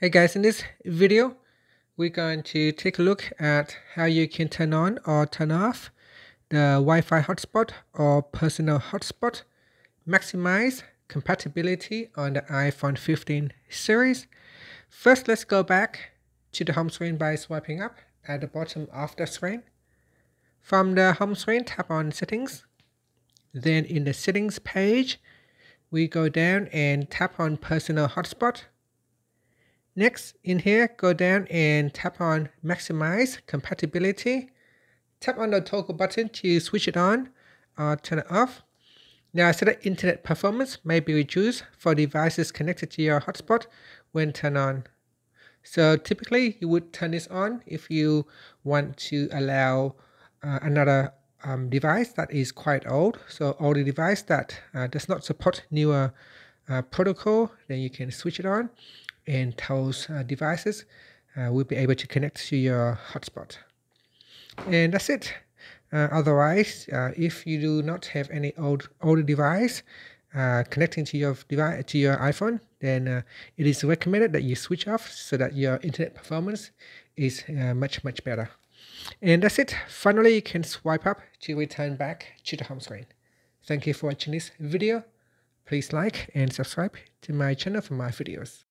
Hey guys, in this video, we're going to take a look at how you can turn on or turn off the Wi-Fi hotspot or personal hotspot, maximize compatibility on the iPhone 15 series. First, let's go back to the home screen by swiping up at the bottom of the screen. From the home screen, tap on settings. Then in the settings page, we go down and tap on personal hotspot Next, in here, go down and tap on Maximize Compatibility. Tap on the toggle button to switch it on or turn it off. Now, that internet performance may be reduced for devices connected to your hotspot when turned on. So typically, you would turn this on if you want to allow uh, another um, device that is quite old. So older device that uh, does not support newer uh, protocol, then you can switch it on and those uh, devices uh, will be able to connect to your hotspot. And that's it. Uh, otherwise, uh, if you do not have any old older device connecting to your device to your iPhone, then it is recommended that you switch off so that your internet performance is much much better. And that's it. Finally, you can swipe up to return back to the home screen. Thank you for watching this video. Please like and subscribe to my channel for my videos.